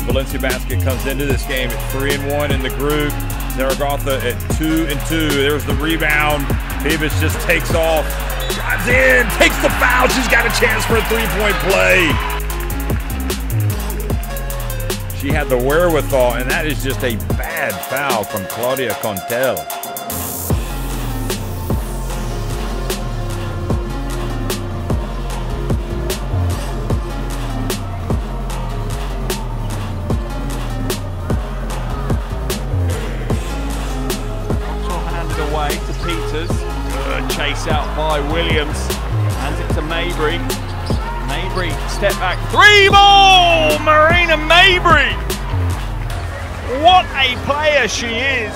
Marcy Basket comes into this game at three and one in the group. Zaragoza at two and two. There's the rebound. Fiebich just takes off, drives in, takes the foul. She's got a chance for a three-point play. She had the wherewithal, and that is just a bad foul from Claudia Contel. Away to Peters. Good chase out by Williams. Hands it to Mabrey. Mabrey, step back. Three ball! Marina Mabrey! What a player she is!